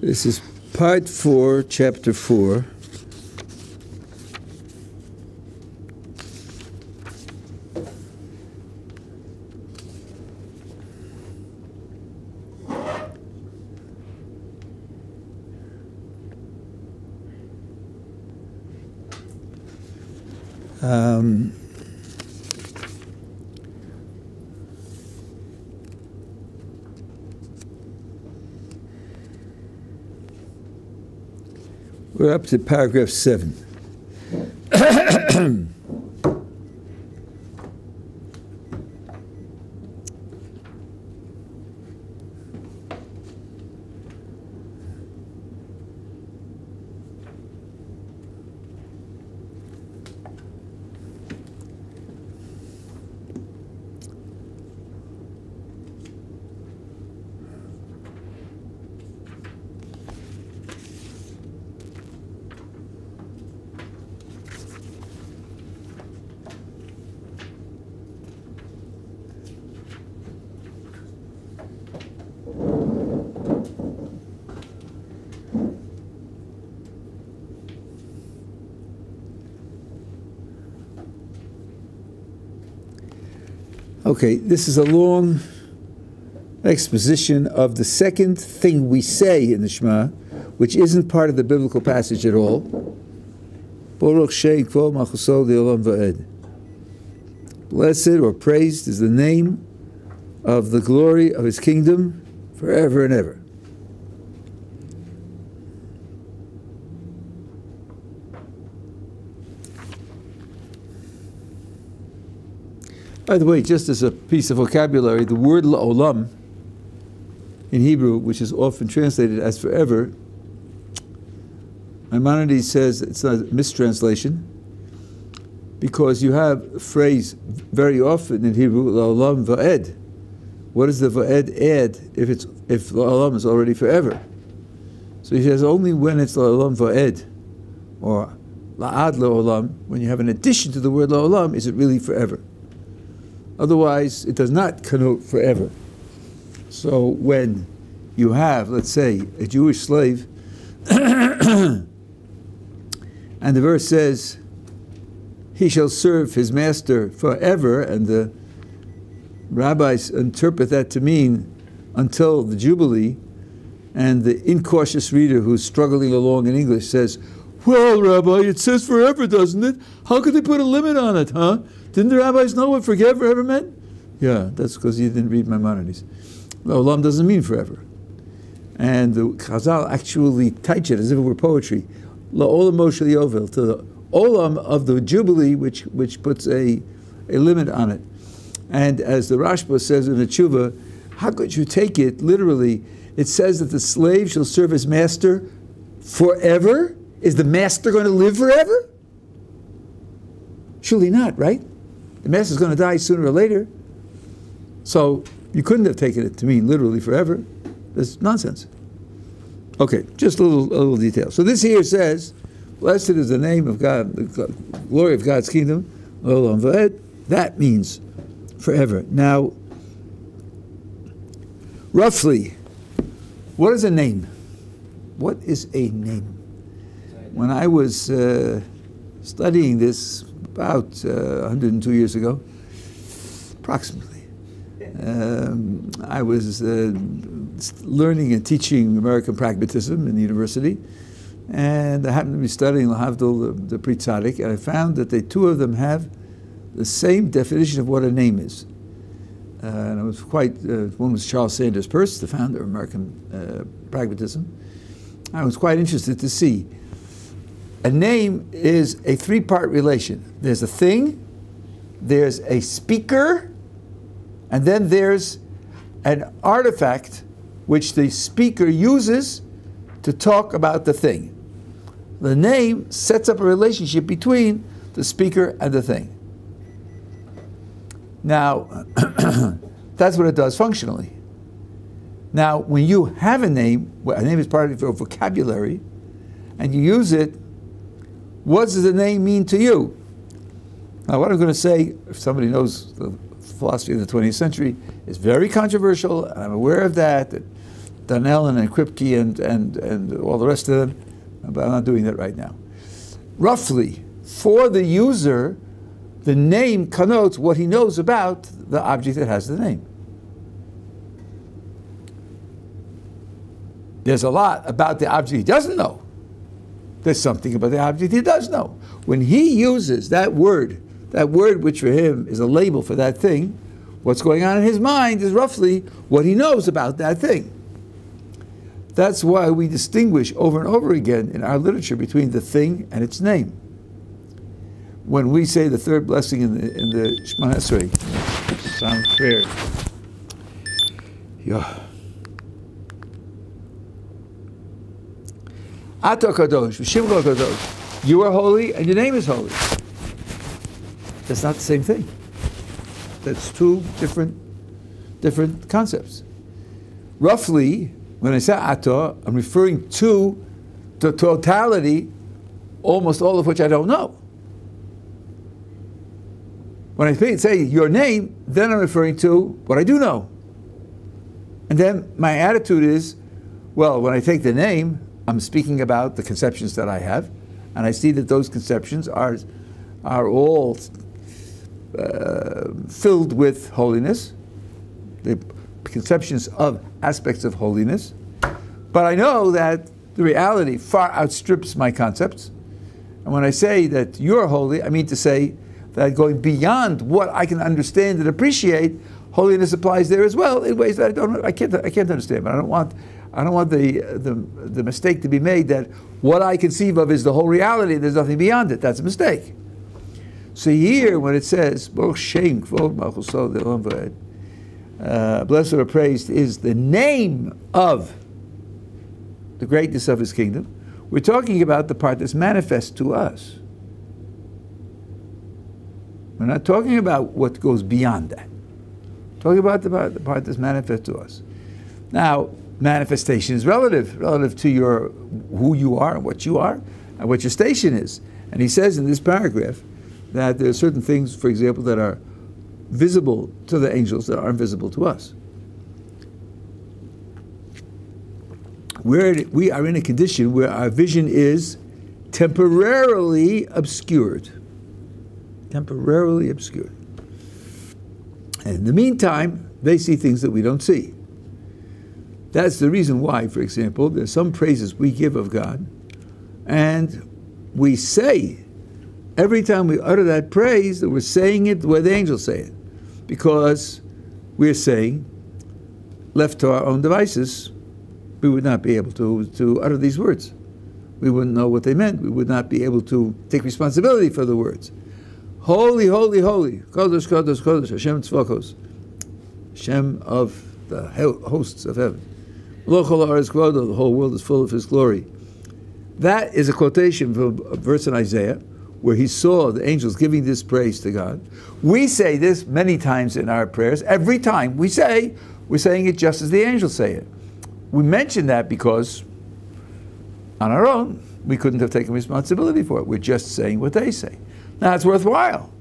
This is part four, chapter four. Up to paragraph seven. Okay, this is a long exposition of the second thing we say in the Shema, which isn't part of the biblical passage at all. Blessed or praised is the name of the glory of his kingdom forever and ever. By the way, just as a piece of vocabulary, the word la'olam in Hebrew, which is often translated as forever, Maimonides says it's not a mistranslation because you have a phrase very often in Hebrew, la'olam va'ed. What does the va'ed add if it's if la'olam is already forever? So he says only when it's la'olam va'ed or la'ad la'olam, when you have an addition to the word la'olam, is it really forever. Otherwise, it does not connote forever. So when you have, let's say, a Jewish slave, and the verse says, he shall serve his master forever, and the rabbis interpret that to mean until the Jubilee, and the incautious reader who's struggling along in English says, Well, Rabbi, it says forever, doesn't it? How could they put a limit on it, huh? Didn't the rabbis know what forget forever meant? Yeah, that's because you didn't read Maimonides. La olam doesn't mean forever. And the Chazal actually touch it as if it were poetry. La'olam shel Yovel, to the Olam of the Jubilee, which, which puts a, a limit on it. And as the Rashba says in the Tshuva, how could you take it literally? It says that the slave shall serve his master forever? Is the master going to live forever? Surely not, right? The master's going to die sooner or later. So you couldn't have taken it to mean literally forever. That's nonsense. Okay, just a little, a little detail. So this here says, Blessed is the name of God, the glory of God's kingdom. That means forever. Now, roughly, what is a name? What is a name? When I was uh, studying this about uh, 102 years ago, approximately, um, I was uh, learning and teaching American pragmatism in the university, and I happened to be studying Lahavdil, the, the Pri Tzaddik, and I found that the two of them have the same definition of what a name is. Uh, and I was quite, uh, one was Charles Sanders Peirce, the founder of American uh, pragmatism. I was quite interested to see. A name is a three part relation there's a thing, there's a speaker, and then there's an artifact which the speaker uses to talk about the thing. The name sets up a relationship between the speaker and the thing. Now, that's what it does functionally. Now, when you have a name, a name is part of your vocabulary, and you use it, what does the name mean to you? Now, what I'm going to say, if somebody knows the philosophy of the 20th century, is very controversial, and I'm aware of that. that Donnellan and Kripke and, and, and all the rest of them, but I'm not doing that right now. Roughly, for the user, the name connotes what he knows about the object that has the name. There's a lot about the object he doesn't know. There's something about the object he does know. When he uses that word, that word which for him is a label for that thing, what's going on in his mind is roughly what he knows about that thing. That's why we distinguish over and over again in our literature between the thing and its name. When we say the third blessing in the, in the Shemoneh Esrei, sound prayer, yeah. Ato Kadosh, Shimcha Kadosh. You are holy and your name is holy. That's not the same thing. That's two different, different concepts. Roughly, when I say Ato, I'm referring to the totality, almost all of which I don't know. When I say your name, then I'm referring to what I do know. And then my attitude is, well, when I take the name, I'm speaking about the conceptions that I have, and I see that those conceptions are, are all uh, filled with holiness, the conceptions of aspects of holiness. But I know that the reality far outstrips my concepts. And when I say that you're holy, I mean to say that going beyond what I can understand and appreciate, holiness applies there as well in ways that I don't, I can't, I can't understand. But I don't want I don't want the, the, the mistake to be made that what I conceive of is the whole reality, there's nothing beyond it. That's a mistake. So here, when it says, uh, blessed or praised is the name of the greatness of his kingdom, we're talking about the part that's manifest to us. We're not talking about what goes beyond that. We're talking about the part, the part that's manifest to us. Now, manifestation is relative, relative to your who you are and what you are and what your station is. And he says in this paragraph that there are certain things, for example, that are visible to the angels that are invisible to us. We're, we are in a condition where our vision is temporarily obscured. Temporarily obscured. And in the meantime, they see things that we don't see. That's the reason why, for example, there's some praises we give of God, and we say every time we utter that praise that we're saying it the way the angels say it, because we're saying, left to our own devices, we would not be able to, to utter these words. We wouldn't know what they meant. We would not be able to take responsibility for the words. Holy, holy, holy, Kodesh, Kodesh, Kodesh, Hashem Tzvakos, Hashem of the hosts of heaven the whole world is full of his glory. That is a quotation from a verse in Isaiah where he saw the angels giving this praise to God. We say this many times in our prayers. Every time we say, we're saying it just as the angels say it. We mention that because on our own, we couldn't have taken responsibility for it. We're just saying what they say. Now, it's worthwhile.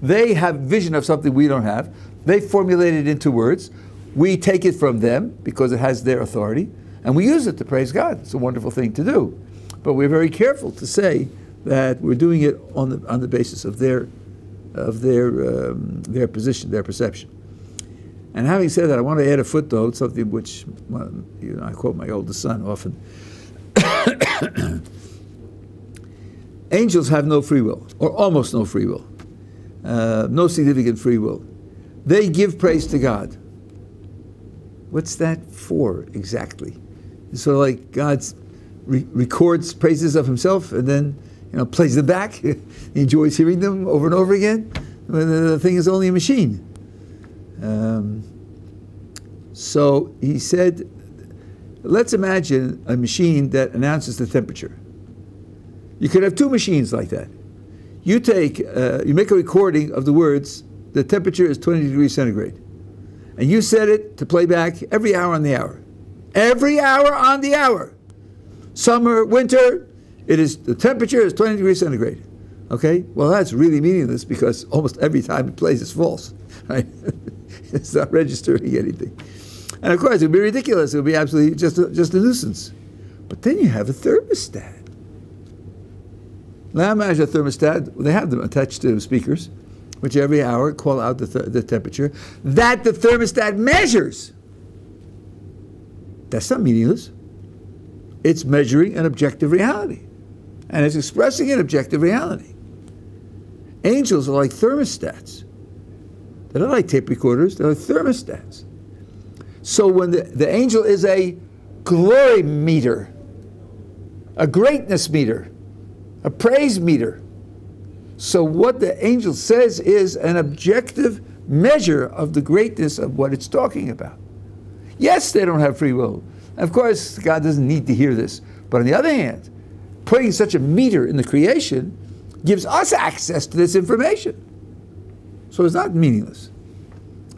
They have vision of something we don't have. They formulate it into words. We take it from them because it has their authority, and we use it to praise God. It's a wonderful thing to do. But we're very careful to say that we're doing it on the, on the basis of their, of their, um, their position, their perception. And having said that, I want to add a footnote, something which well, you know, I quote my oldest son often. Angels have no free will, or almost no free will, uh, no significant free will. They give praise to God. What's that for exactly? So like God re- records praises of himself and then you know plays them back. he enjoys hearing them over and over again. The thing is only a machine. Um, so he said, let's imagine a machine that announces the temperature. You could have two machines like that. You take, uh, you make a recording of the words, the temperature is 20 degrees centigrade and you set it to play back every hour on the hour. Every hour on the hour. Summer, winter, it is the temperature is 20 degrees centigrade. Okay? Well, that's really meaningless because almost every time it plays it's false. Right? it's not registering anything. And of course, it would be ridiculous. It would be absolutely just a, just a nuisance. But then you have a thermostat. Now imagine a thermostat. They have them attached to speakers, which every hour call out the, th- the temperature that the thermostat measures. That's not meaningless. It's measuring an objective reality, and it's expressing an objective reality. Angels are like thermostats. They're not like tape recorders, they're like thermostats. So when the, the angel is a glory meter, a greatness meter, a praise meter. So what the angel says is an objective measure of the greatness of what it's talking about. Yes, they don't have free will. Of course, God doesn't need to hear this. But on the other hand, putting such a meter in the creation gives us access to this information. So it's not meaningless.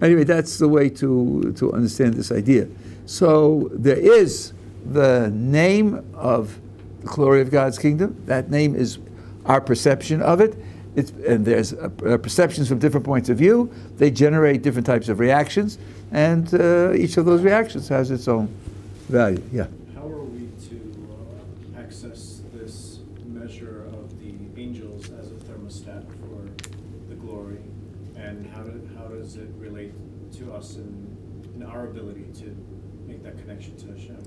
Anyway, that's the way to, to understand this idea. So there is the name of the glory of God's kingdom. That name is our perception of it. It's, and there's uh, perceptions from different points of view. They generate different types of reactions, and uh, each of those reactions has its own value. Yeah. How are we to uh, access this measure of the angels as a thermostat for the glory, and how, do, how does it relate to us in, in our ability to make that connection to Hashem?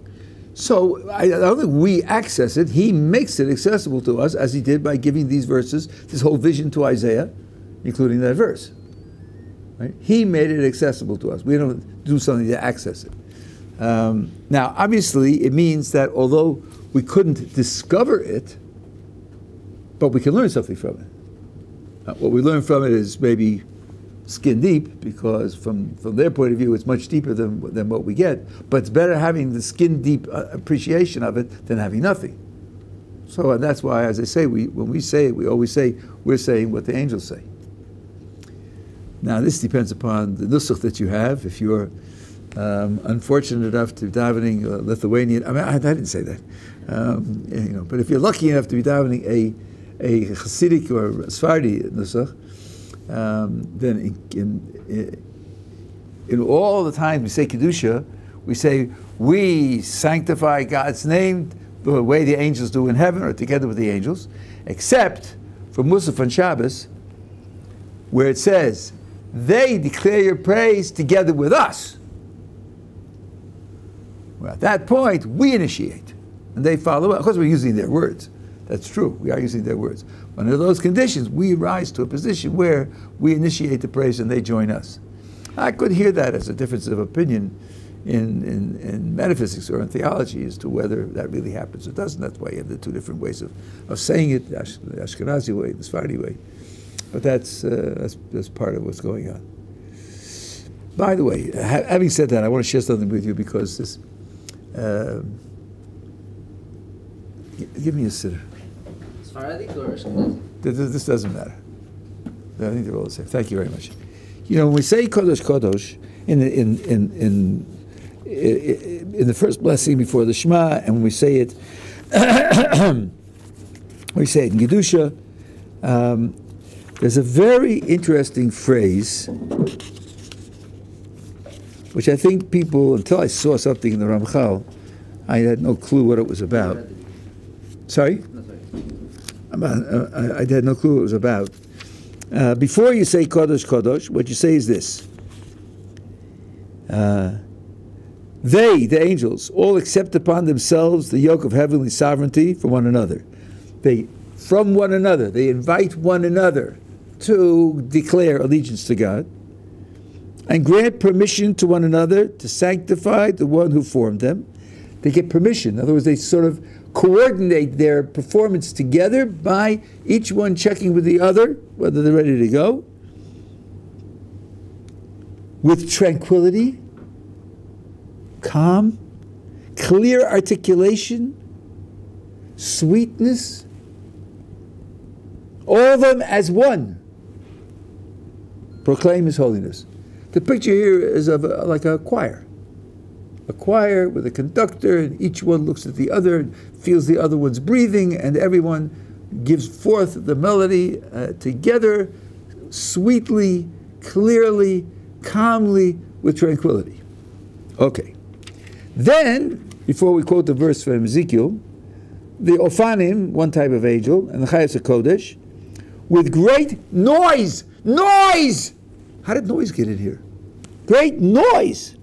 So I, don't think we access it. He makes it accessible to us, as he did by giving these verses, this whole vision to Isaiah, including that verse. Right? He made it accessible to us. We don't do something to access it. Um, now, obviously, it means that although we couldn't discover it, but we can learn something from it. Uh, what we learn from it is maybe skin deep because from, from their point of view it's much deeper than, than what we get. But it's better having the skin deep uh, appreciation of it than having nothing. So uh, that's why as i say we, when we say it we always say we're saying what the angels say. Now this depends upon the nusach that you have. If you're um, unfortunate enough to be davening uh, Lithuanian, I mean, I, I didn't say that, um, you know, but if you're lucky enough to be davening a, a Hasidic or Sephardi nusach, um, then in, in, in, all the times we say Kedusha, we say, we sanctify God's name the way the angels do in heaven or together with the angels, except for Musaf and Shabbos, where it says, they declare your praise together with us. Well, at that point, we initiate, and they follow. Of course, we're using their words. That's true. We are using their words. Under those conditions, we rise to a position where we initiate the praise and they join us. I could hear that as a difference of opinion in, in, in metaphysics or in theology as to whether that really happens or doesn't. That's why you have the two different ways of, of saying it, the Ashkenazi way, the Sephardi way. But that's, uh, that's, that's part of what's going on. By the way, ha- having said that, I want to share something with you because this. Uh, give me a siddur. Sephardic or? This, doesn't matter. I think they're all the same. Thank you very much. You know, when we say Kodesh Kodesh in the, in, in, in, in the first blessing before the Shema, and when we say it, we say it in Kedusha, um, there's a very interesting phrase, which I think people, until I saw something in the Ramchal, I had no clue what it was about. Sorry? I, I had no clue what it was about. Uh, before you say Kodesh Kodesh, what you say is this. Uh, they, the angels, all accept upon themselves the yoke of heavenly sovereignty from one another. They, from one another, they invite one another to declare allegiance to God and grant permission to one another to sanctify the one who formed them. They get permission. In other words, they sort of coordinate their performance together by each one checking with the other whether they're ready to go. With tranquility, calm, clear articulation, sweetness, all of them as one. Proclaim His holiness. The picture here is of a, like a choir a choir with a conductor, and each one looks at the other and feels the other one's breathing, and everyone gives forth the melody uh, together, sweetly, clearly, calmly, with tranquility. Okay. Then, before we quote the verse from Ezekiel, the Ophanim, one type of angel, and the Chayas Kodesh, with great noise, noise! How did noise get in here? Great noise!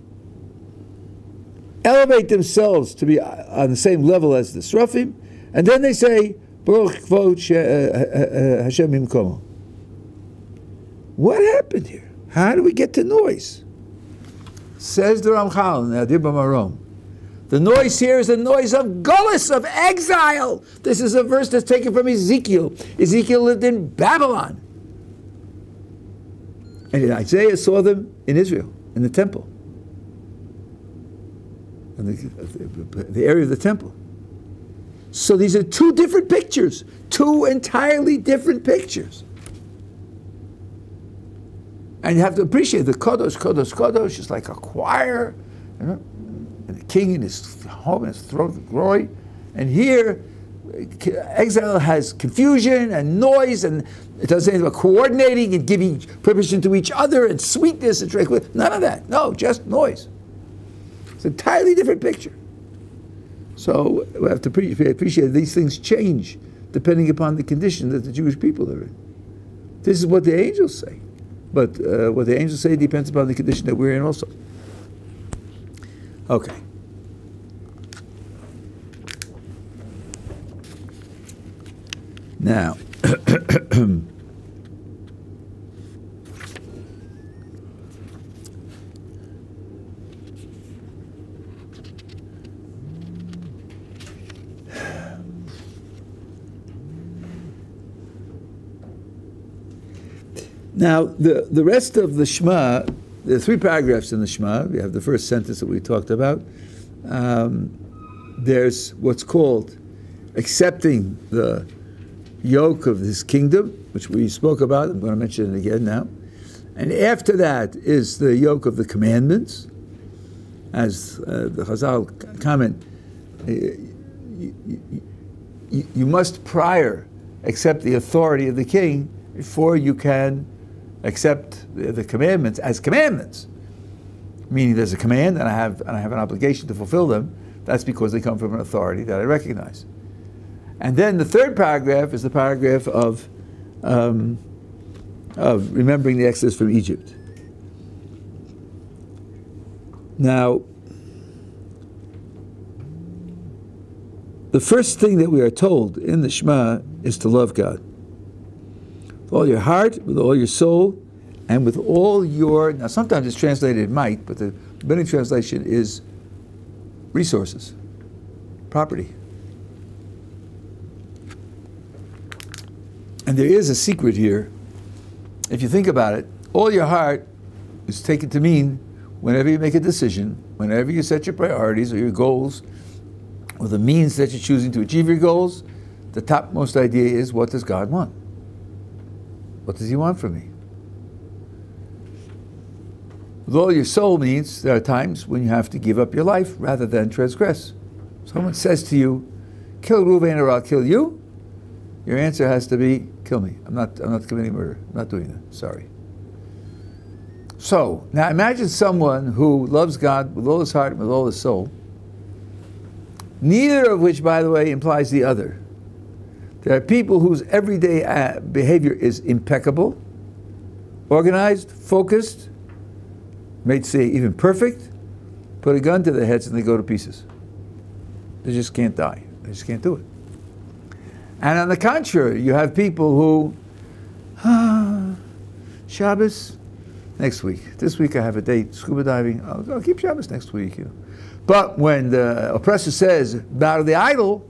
Elevate themselves to be on the same level as the Srafim, and then they say, Baruch Kvod uh, uh, uh, Hashem Mimkomo. What happened here? How do we get to noise? Says the Ramchal in the Adir Bamarom. The noise here is the noise of gullus, of exile. This is a verse that's taken from Ezekiel. Ezekiel lived in Babylon. And Isaiah saw them in Israel, in the temple, the, the area of the temple. So these are two different pictures, two entirely different pictures. And you have to appreciate the Kodosh, Kodosh, Kodosh is like a choir, you know, and the king in his home, in his throne of glory. And here, exile has confusion and noise, and it doesn't say about coordinating and giving permission to each other and sweetness and tranquility. None of that. No, just noise. It's an entirely different picture. So we have to pre- appreciate these things change depending upon the condition that the Jewish people are in. This is what the angels say. But uh, what the angels say depends upon the condition that we're in also. Okay. Now, Now, the, the rest of the Shema, there are three paragraphs in the Shema. We have the first sentence that we talked about. Um, there's what's called accepting the yoke of this kingdom, which we spoke about. I'm going to mention it again now. And after that is the yoke of the commandments. As uh, the Chazal comment, uh, you, you, you must prior accept the authority of the king before you can accept the, commandments as commandments. Meaning there's a command and I have and I have an obligation to fulfill them. That's because they come from an authority that I recognize. And then the third paragraph is the paragraph of, um, of remembering the exodus from Egypt. Now, the first thing that we are told in the Shema is to love God. With all your heart, with all your soul, and with all your. Now, sometimes it's translated might, but the better translation is resources, property. And there is a secret here. If you think about it, all your heart is taken to mean whenever you make a decision, whenever you set your priorities or your goals, or the means that you're choosing to achieve your goals, the topmost idea is what does God want? What does He want from me? All your soul means there are times when you have to give up your life rather than transgress. Someone says to you, kill Reuven or I'll kill you. Your answer has to be, kill me. I'm not, I'm not committing murder. I'm not doing that. Sorry. So, now imagine someone who loves God with all his heart and with all his soul, neither of which, by the way, implies the other. There are people whose everyday uh, behavior is impeccable, organized, focused, may say even perfect, put a gun to their heads and they go to pieces. They just can't die. They just can't do it. And on the contrary, you have people who, ah, Shabbos, next week. This week I have a date, scuba diving. I'll, I'll keep Shabbos next week. You know. But when the oppressor says, bow to the idol,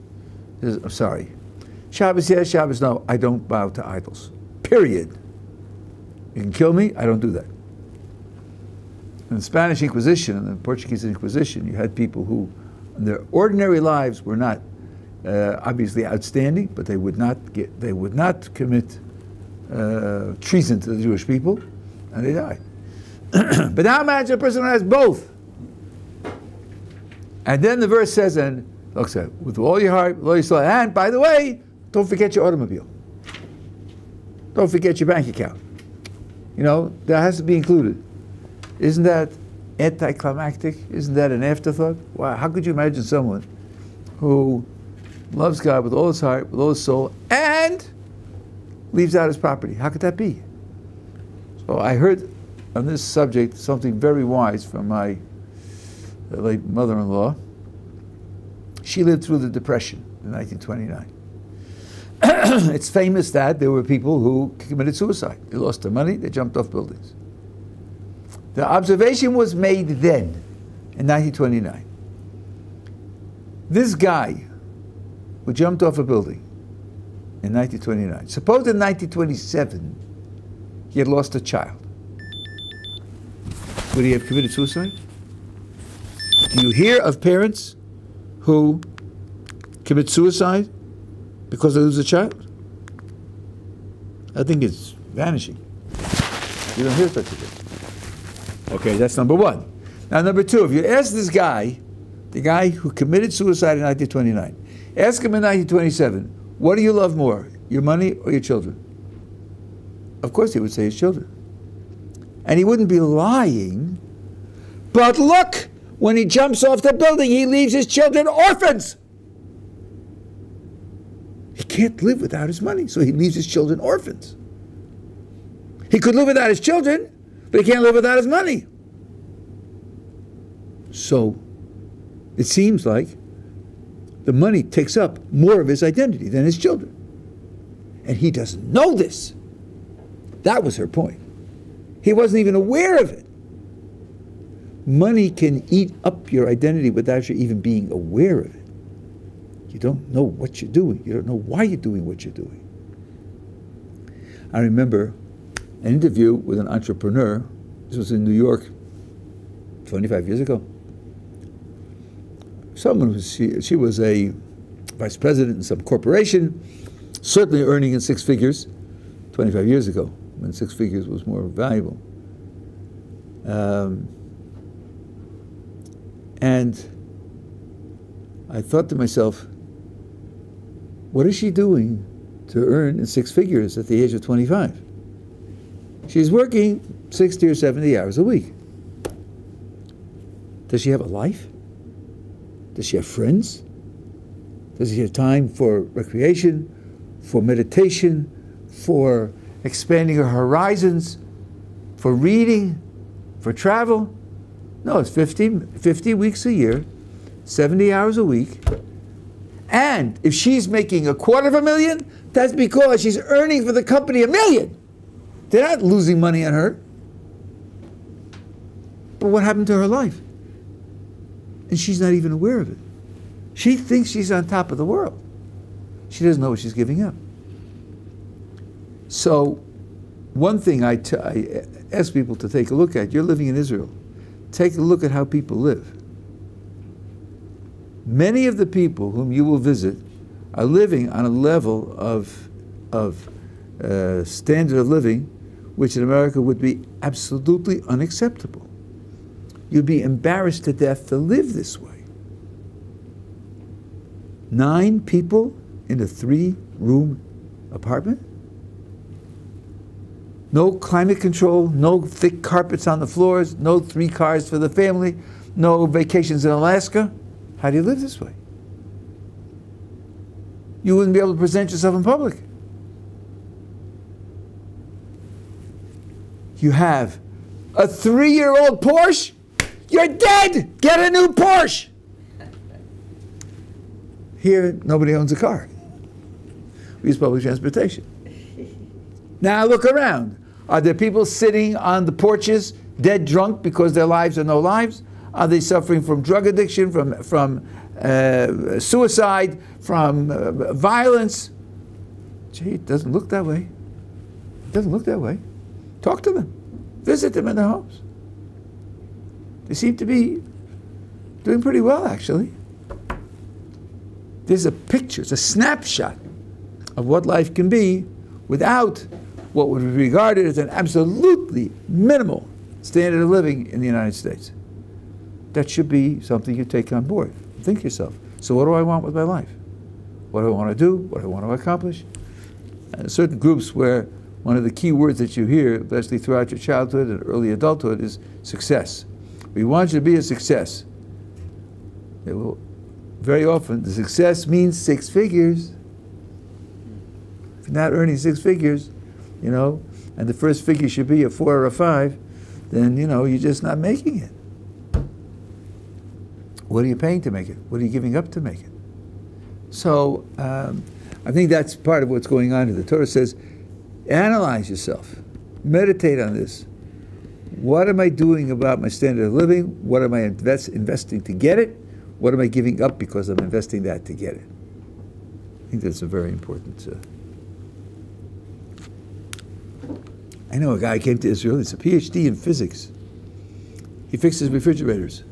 says, I'm sorry. Shabbos yes, Shabbos no. I don't bow to idols. Period. You can kill me, I don't do that. In the Spanish Inquisition and the Portuguese Inquisition, you had people who, in their ordinary lives, were not uh, obviously outstanding, but they would not get, they would not commit uh, treason to the Jewish people, and they died. but now imagine a person who has both. And then the verse says, and looks at with all your heart, with all your soul, and by the way, don't forget your automobile. Don't forget your bank account. You know, that has to be included. Isn't that anticlimactic? Isn't that an afterthought? Wow, how could you imagine someone who loves God with all his heart, with all his soul, and leaves out his property? How could that be? So I heard on this subject something very wise from my uh, late mother in law. She lived through the Depression in 1929. it's famous that there were people who committed suicide. They lost their money, they jumped off buildings. The observation was made then, in 1929. This guy who jumped off a building in 1929, suppose in 1927 he had lost a child. Would he have committed suicide? Do you hear of parents who commit suicide because they lose a child? I think it's vanishing. You don't hear such a thing. Okay, that's number one. Now, number two, if you ask this guy, the guy who committed suicide in 1929, ask him in 1927, what do you love more, your money or your children? Of course, he would say his children. And he wouldn't be lying. But look, when he jumps off the building, he leaves his children orphans. He can't live without his money, so he leaves his children orphans. He could live without his children, but he can't live without his money. So it seems like the money takes up more of his identity than his children. And he doesn't know this. That was her point. He wasn't even aware of it. Money can eat up your identity without you even being aware of it. You don't know what you're doing. You don't know why you're doing what you're doing. I remember an interview with an entrepreneur. This was in New York 25 years ago. Someone was, she, she was a vice president in some corporation, certainly earning in six figures 25 years ago when six figures was more valuable. Um, and I thought to myself, what is she doing to earn six figures at the age of 25? She's working 60 or 70 hours a week. Does she have a life? Does she have friends? Does she have time for recreation, for meditation, for expanding her horizons, for reading, for travel? No, it's 50, 50 weeks a year, 70 hours a week, and if she's making a quarter of a million, that's because she's earning for the company a million. They're not losing money on her. But what happened to her life? And she's not even aware of it. She thinks she's on top of the world. She doesn't know what she's giving up. So, one thing I, I ask people to take a look at you're living in Israel. Take a look at how people live. Many of the people whom you will visit are living on a level of, of uh, standard of living which in America would be absolutely unacceptable. You'd be embarrassed to death to live this way. Nine people in a three room apartment? No climate control, no thick carpets on the floors, no three cars for the family, no vacations in Alaska. How do you live this way? You wouldn't be able to present yourself in public. You have a three year old Porsche, you're dead! Get a new Porsche! Here, nobody owns a car. We use public transportation. Now look around. Are there people sitting on the porches, dead drunk because their lives are no lives? Are they suffering from drug addiction, from, from uh, suicide, from uh, violence? Gee, it doesn't look that way. It doesn't look that way. Talk to them. Visit them in their homes. They seem to be doing pretty well, actually. There's a picture, it's a snapshot of what life can be without what would be regarded as an absolutely minimal standard of living in the United States that should be something you take on board. Think yourself. So what do I want with my life? What do I want to do? What do I want to accomplish? And certain groups where one of the key words that you hear, especially throughout your childhood and early adulthood, is success. We want you to be a success. It will, very often, the success means six figures. If you're not earning six figures, you know, and the first figure should be a four or a five, then, you know, you're just not making it. What are you paying to make it? What are you giving up to make it? So um, I think that's part of what's going on here. The Torah says, analyze yourself, meditate on this. What am I doing about my standard of living? What am I invest, investing to get it? What am I giving up because I'm investing that to get it? I think that's a very important. Uh, I know a guy came to Israel. He's a PhD in physics. He fixes refrigerators.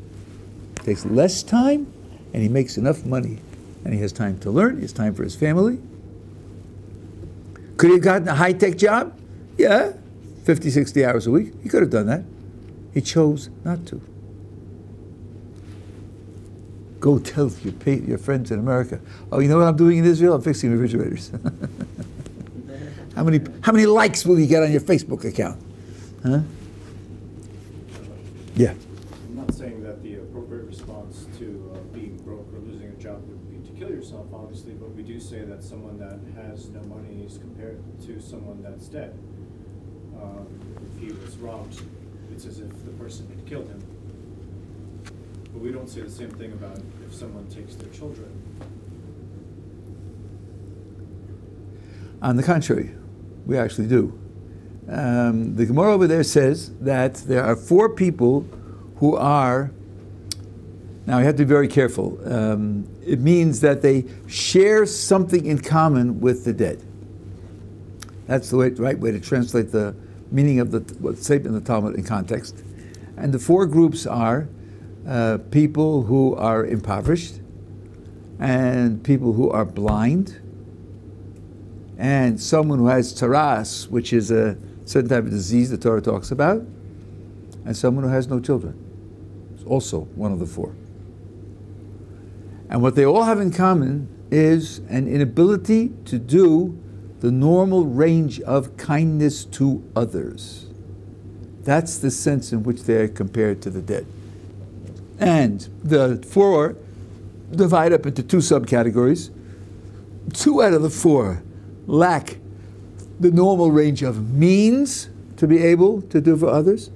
Takes less time, and he makes enough money, and he has time to learn. He has time for his family. Could he have gotten a high tech job? Yeah, 50, 60 hours a week. He could have done that. He chose not to. Go tell your, your friends in America, oh, you know what I'm doing in Israel? I'm fixing refrigerators. how, many, how many likes will you get on your Facebook account? Huh? Yeah. I'm not saying that the appropriate response to uh, being broke or losing a job would be to kill yourself, obviously, but we do say that someone that has no money is compared to someone that's dead. Uh, if he was robbed, it's as if the person had killed him. But we don't say the same thing about if someone takes their children. On the contrary, we actually do. Um, the Gemara over there says that there are four people who are. Now, you have to be very careful. Um, it means that they share something in common with the dead. That's the way, right way to translate the meaning of the statement in the Talmud in context. And the four groups are uh, people who are impoverished, and people who are blind, and someone who has tzaraas, which is a certain type of disease the Torah talks about, and someone who has no children. It's also one of the four. And what they all have in common is an inability to do the normal range of kindness to others. That's the sense in which they're compared to the dead. And the four divide up into two subcategories. Two out of the four lack the normal range of means to be able to do for others,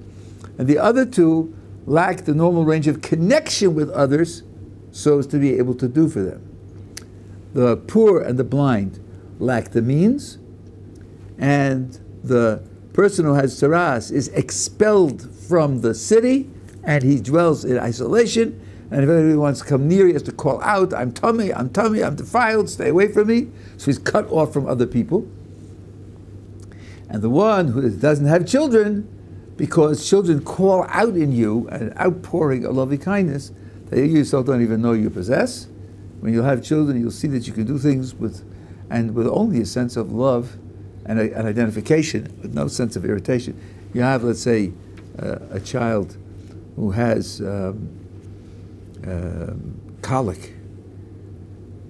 and the other two lack the normal range of connection with others so as to be able to do for them. The poor and the blind lack the means, and the person who has tzaraas is expelled from the city and he dwells in isolation. And if anybody wants to come near, he has to call out, I'm tamei, I'm tamei, I'm defiled, stay away from me. So he's cut off from other people. And the one who doesn't have children, because children call out in you an outpouring of loving kindness that you yourself don't even know you possess. When you have children, you'll see that you can do things with, and with only a sense of love and an identification, with no sense of irritation. You have, let's say, uh, a child who has um, um, colic,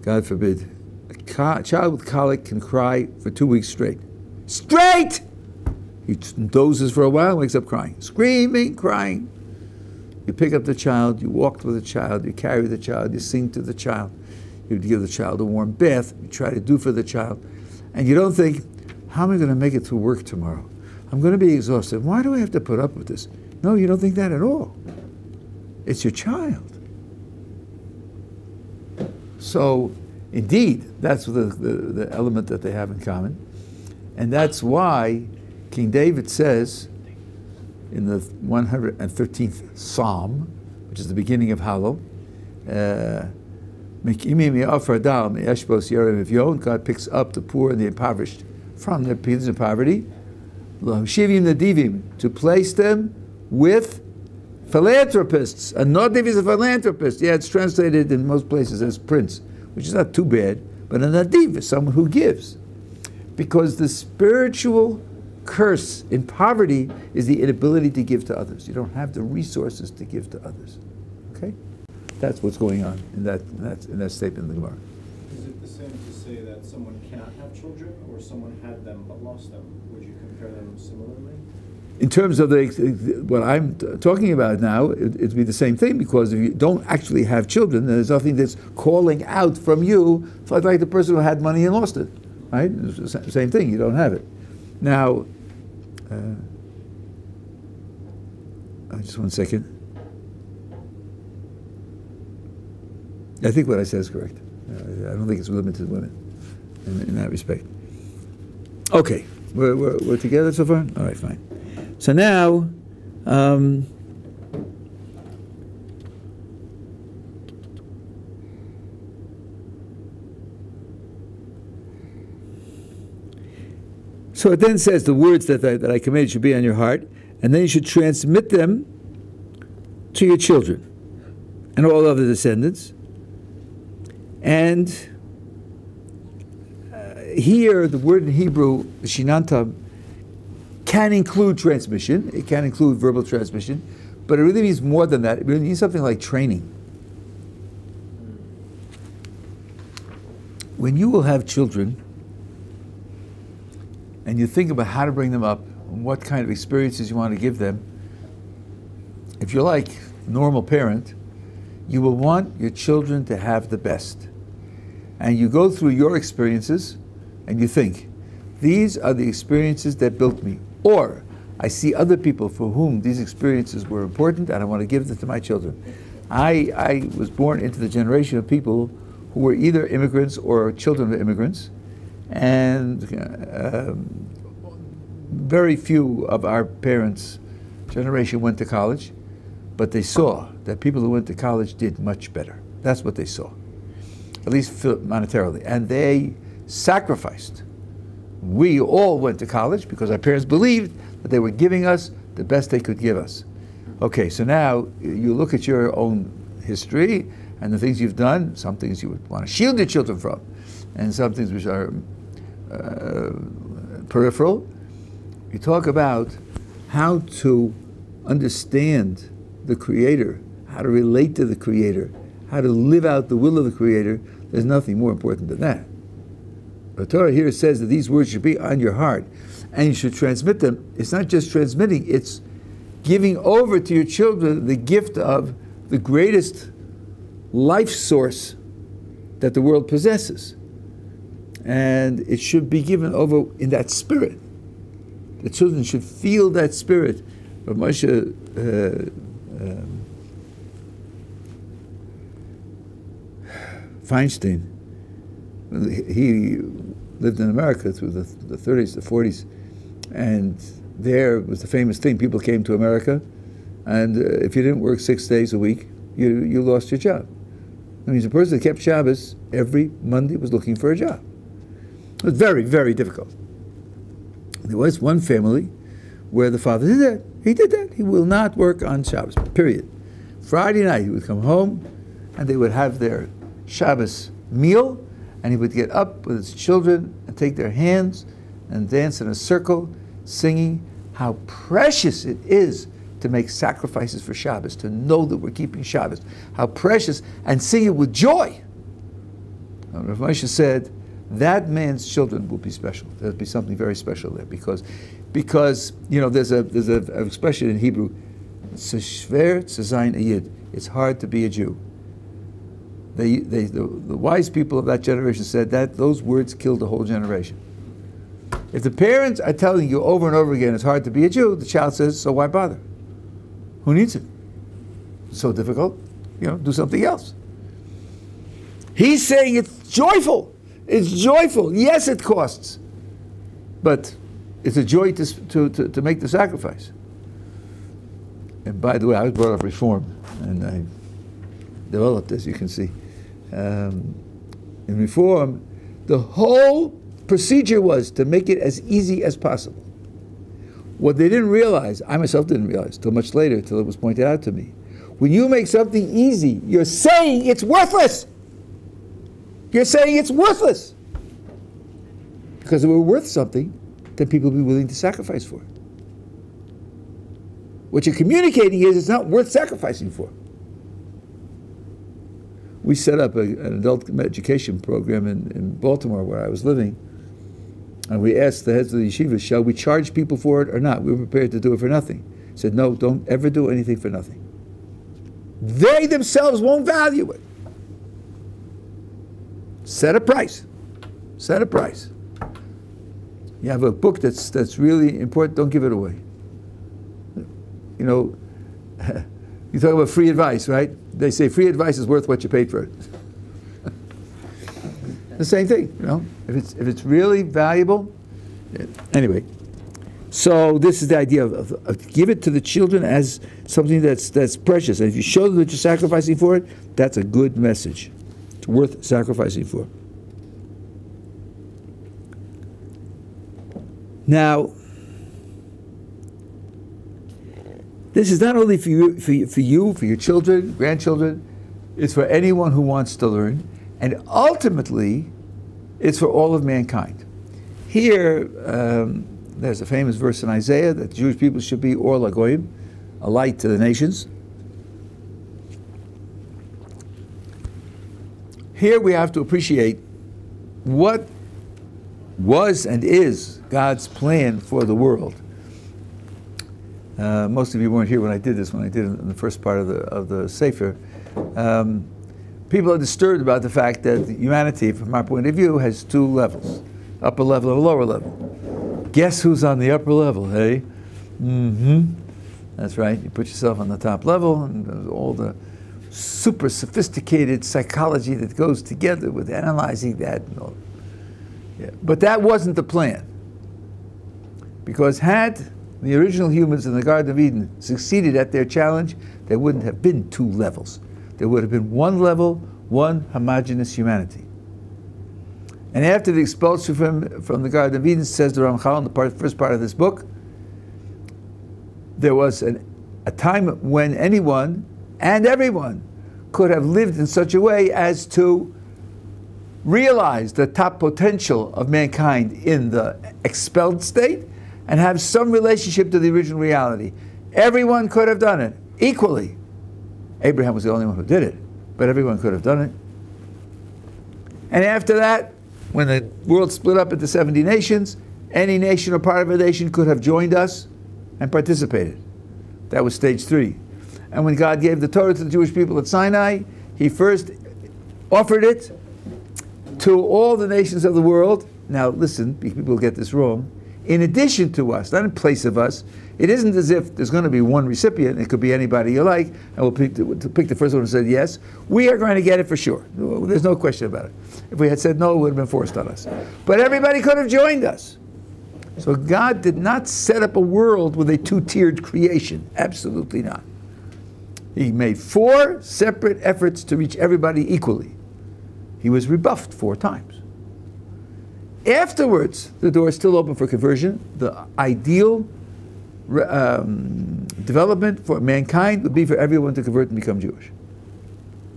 God forbid, a co- child with colic can cry for two weeks straight. Straight! He dozes for a while, wakes up crying, screaming, crying. You pick up the child, you walk with the child, you carry the child, you sing to the child, you give the child a warm bath, you try to do for the child, and you don't think, how am I going to make it to work tomorrow? I'm going to be exhausted. Why do I have to put up with this? No, you don't think that at all. It's your child. So, indeed, that's the, the, the, element that they have in common. And that's why King David says in the 113th Psalm, which is the beginning of Hallel, uh, God picks up the poor and the impoverished from their position of poverty, to place them with philanthropists. A nadiv is a philanthropist. Yeah, it's translated in most places as prince, which is not too bad. But a nadiv is someone who gives. Because the spiritual curse in poverty is the inability to give to others. You don't have the resources to give to others. Okay? That's what's going on in that, in that, in that statement in the Gemara. Is it the same to say that someone cannot have children or someone had them but lost them? Would you compare them similarly? in terms of the what I'm t- talking about now, it, it'd be the same thing because if you don't actually have children, then there's nothing that's calling out from you. It's like, the person who had money and lost it, right? It's the sa- same thing. You don't have it. Now, uh, just one second. I think what I said is correct. Uh, I don't think it's limited to women in, in that respect. Okay, we're, we're, we're together so far? All right, fine. So now, um, so it then says the words that I, that I commanded should be on your heart, and then you should transmit them to your children and all other descendants. And uh, here, the word in Hebrew, shinantam, can include transmission. It can include verbal transmission, but it really means more than that. It really means something like training. When you will have children, and you think about how to bring them up, and what kind of experiences you want to give them, if you're like normal parent, you will want your children to have the best. And you go through your experiences and you think, these are the experiences that built me. Or I see other people for whom these experiences were important and I want to give them to my children. I, I was born into the generation of people who were either immigrants or children of immigrants. And um, very few of our parents' generation went to college, but they saw that people who went to college did much better. That's what they saw, at least monetarily. And they sacrificed. We all went to college because our parents believed that they were giving us the best they could give us. Okay, so now you look at your own history and the things you've done, some things you would want to shield your children from, and some things which are uh, peripheral. You talk about how to understand the Creator, how to relate to the Creator, how to live out the will of the Creator. There's nothing more important than that. The Torah here says that these words should be on your heart and you should transmit them. It's not just transmitting, it's giving over to your children the gift of the greatest life source that the world possesses. And it should be given over in that spirit. The children should feel that spirit. But Moshe uh, um, Feinstein, he lived in America through the, the 30s, the 40s, and there was the famous thing. People came to America, and uh, if you didn't work six days a week, you, you lost your job. That means a person that kept Shabbos every Monday was looking for a job. It was very, very difficult. There was one family where the father did that. He did that. He will not work on Shabbos, period. Friday night, he would come home, and they would have their Shabbos meal, and he would get up with his children and take their hands and dance in a circle, singing how precious it is to make sacrifices for Shabbos, to know that we're keeping Shabbos, how precious, and sing it with joy. And Rav Moshe said, that man's children will be special. There'll be something very special there because, because you know, there's a there's a, an expression in Hebrew, "Shver tzayin ayid." It's hard to be a Jew. They, they, the, the wise people of that generation said that those words killed a whole generation. If the parents are telling you over and over again it's hard to be a Jew, the child says, so why bother? Who needs it? It's so difficult. You know, do something else. He's saying it's joyful. It's joyful. Yes, it costs. But it's a joy to, to, to, to make the sacrifice. And by the way, I was brought up Reform, and I developed, as you can see. Um, in Reform, the whole procedure was to make it as easy as possible. What they didn't realize, I myself didn't realize till much later, till it was pointed out to me. When you make something easy, you're saying it's worthless. You're saying it's worthless. Because if it were worth something, then people would be willing to sacrifice for. What you're communicating is it's not worth sacrificing for. We set up a, an adult education program in, in Baltimore where I was living. And we asked the heads of the yeshiva, shall we charge people for it or not? We were prepared to do it for nothing. Said, no, don't ever do anything for nothing. They themselves won't value it. Set a price. Set a price. You have a book that's, that's really important, don't give it away. You know, you talk about free advice, right? They say free advice is worth what you paid for it. the same thing, you know. If it's, if it's really valuable, anyway. So this is the idea of, of, of give it to the children as something that's, that's precious. And if you show them that you're sacrificing for it, that's a good message. It's worth sacrificing for. Now, this is not only for you, for, for you, for your children, grandchildren, it's for anyone who wants to learn, and ultimately, it's for all of mankind. Here, um, there's a famous verse in Isaiah that the Jewish people should be or lagoyim, a light to the nations. Here we have to appreciate what was and is God's plan for the world. Uh, most of you weren't here when I did this, when I did it in the first part of the, of the Sefer. Um, people are disturbed about the fact that humanity, from our point of view, has two levels upper level and lower level. Guess who's on the upper level, hey? Mm hmm. That's right. You put yourself on the top level, and all the super sophisticated psychology that goes together with analyzing that. Yeah. But that wasn't the plan. Because had the original humans in the Garden of Eden succeeded at their challenge, there wouldn't have been two levels. There would have been one level, one homogenous humanity. And after the expulsion from, from the Garden of Eden, says the Ramchal in the part, first part of this book, there was an, a time when anyone and everyone could have lived in such a way as to realize the top potential of mankind in the expelled state and have some relationship to the original reality. Everyone could have done it equally. Abraham was the only one who did it, but everyone could have done it. And after that, when the world split up into 70 nations, any nation or part of a nation could have joined us and participated. That was stage three. And when God gave the Torah to the Jewish people at Sinai, He first offered it to all the nations of the world. Now, listen, people get this wrong. In addition to us, not in place of us, it isn't as if there's going to be one recipient. It could be anybody you like, and we'll pick the, pick the first one who said yes. We are going to get it for sure. There's no question about it. If we had said no, it would have been forced on us. But everybody could have joined us. So God did not set up a world with a two tiered creation. Absolutely not. He made four separate efforts to reach everybody equally. He was rebuffed four times. Afterwards, the door is still open for conversion. The ideal um, development for mankind would be for everyone to convert and become Jewish.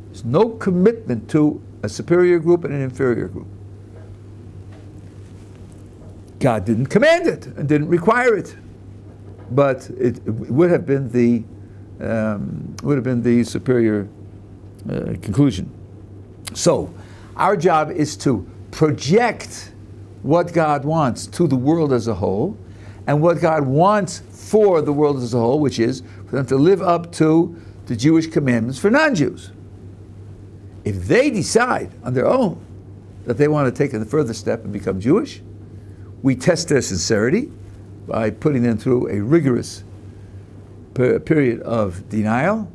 There's no commitment to a superior group and an inferior group. God didn't command it and didn't require it, but it, it would have been the um, would have been the superior uh, conclusion. So, our job is to project what God wants to the world as a whole, and what God wants for the world as a whole, which is for them to live up to the Jewish commandments for non-Jews. If they decide on their own that they want to take a further step and become Jewish, we test their sincerity by putting them through a rigorous period of denial.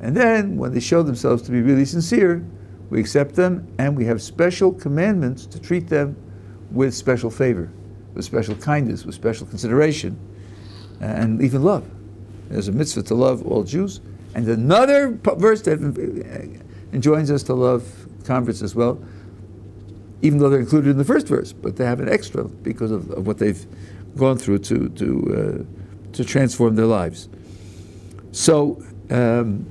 And then, when they show themselves to be really sincere, we accept them and we have special commandments to treat them with special favor, with special kindness, with special consideration, and even love. There's a mitzvah to love all Jews. And another verse that enjoins us to love converts as well, even though they're included in the first verse, but they have an extra because of, of what they've gone through to, to, uh, to transform their lives. So, um,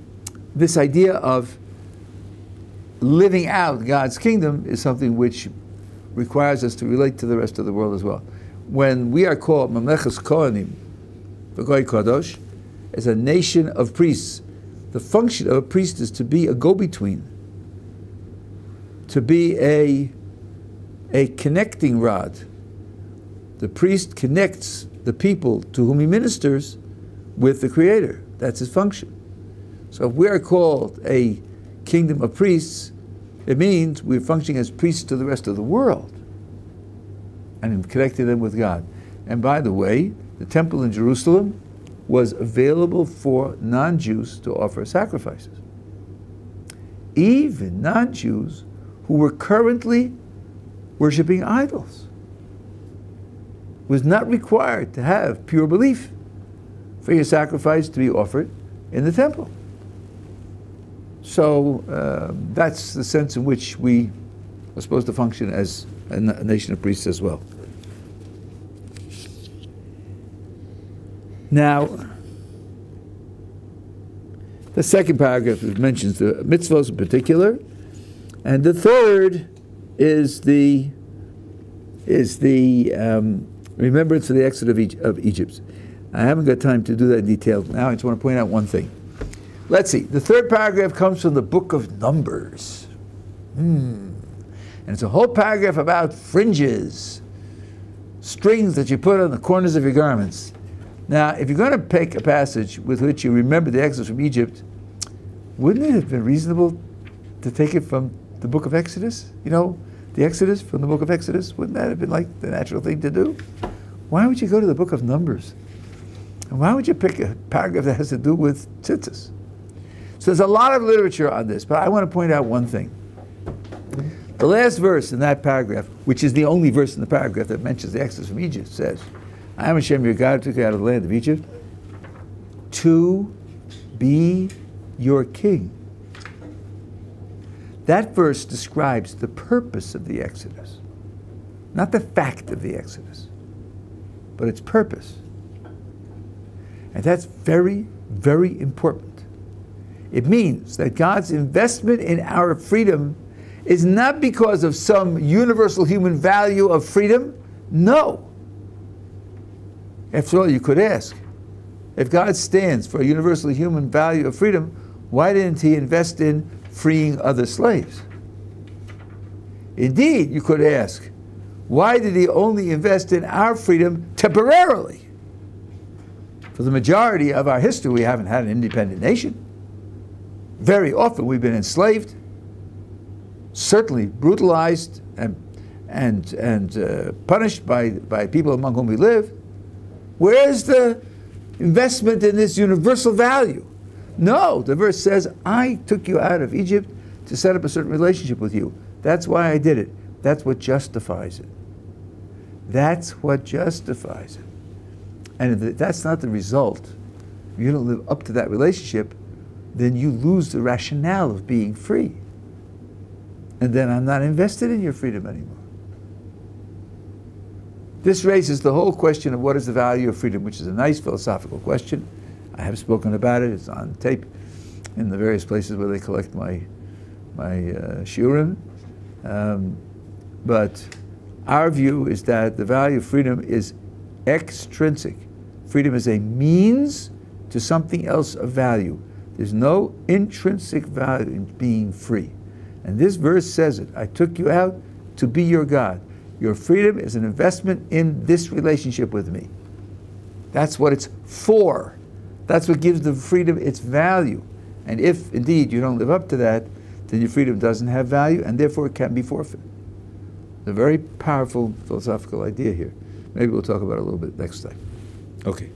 this idea of living out God's kingdom is something which requires us to relate to the rest of the world as well. When we are called Mamlechas Kohanim, V'goy Kadosh, as a nation of priests, the function of a priest is to be a go-between, to be a, a connecting rod The priest connects the people to whom he ministers with the Creator. That's his function. So if we are called a kingdom of priests, it means we're functioning as priests to the rest of the world and connecting them with God. And by the way, the temple in Jerusalem was available for non Jews to offer sacrifices. Even non Jews who were currently worshiping idols was not required to have pure belief for your sacrifice to be offered in the temple. So uh, that's the sense in which we are supposed to function as a nation of priests as well. Now, the second paragraph mentions the mitzvahs in particular, and the third is the is the um, remembrance of the exodus of Egypt. I haven't got time to do that in detail now. I just want to point out one thing. Let's see. The third paragraph comes from the book of Numbers. Hmm. And it's a whole paragraph about fringes, strings that you put on the corners of your garments. Now, if you're going to pick a passage with which you remember the Exodus from Egypt, wouldn't it have been reasonable to take it from the book of Exodus? You know, the Exodus from the book of Exodus? Wouldn't that have been like the natural thing to do? Why would you go to the book of Numbers? And why would you pick a paragraph that has to do with tzitzis? So there's a lot of literature on this, but I want to point out one thing. The last verse in that paragraph, which is the only verse in the paragraph that mentions the exodus from Egypt, says, I am Hashem your God who took you out of the land of Egypt to be your king. That verse describes the purpose of the Exodus, not the fact of the Exodus, but its purpose. And that's very, very important. It means that God's investment in our freedom is not because of some universal human value of freedom. No. After all, you could ask if God stands for a universal human value of freedom, why didn't He invest in freeing other slaves? Indeed, you could ask, why did He only invest in our freedom temporarily? For the majority of our history, we haven't had an independent nation. Very often we've been enslaved, certainly brutalized and, and, and uh, punished by, by people among whom we live. Where's the investment in this universal value? No, the verse says, I took you out of Egypt to set up a certain relationship with you. That's why I did it. That's what justifies it. That's what justifies it. And if that's not the result, you don't live up to that relationship, then you lose the rationale of being free. And then I'm not invested in your freedom anymore. This raises the whole question of what is the value of freedom, which is a nice philosophical question. I have spoken about it. It's on tape in the various places where they collect my my uh, shiurim. Um, but our view is that the value of freedom is extrinsic. Freedom is a means to something else of value. There's no intrinsic value in being free. And this verse says it I took you out to be your God. Your freedom is an investment in this relationship with me. That's what it's for. That's what gives the freedom its value. And if indeed you don't live up to that, then your freedom doesn't have value and therefore it can be forfeited. A very powerful philosophical idea here. Maybe we'll talk about it a little bit next time. Okay.